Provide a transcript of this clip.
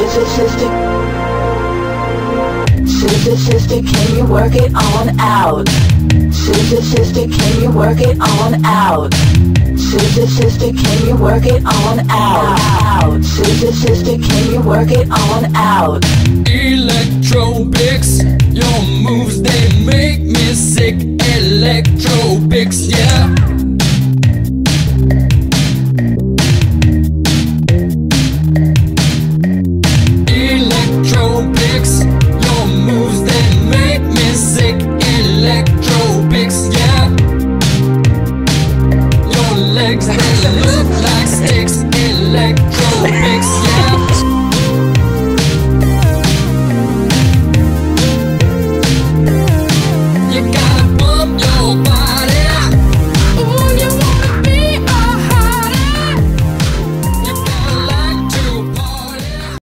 Sister, sister. Sister, can you work it on out? Sister, sister, can you work it on out? Sister, sister, can you work it on out? out? Sister, sister, can you work it on out? Electrobics, your moves they make me sick. Electrobics, yeah. Sticks. they look like sticks, electric.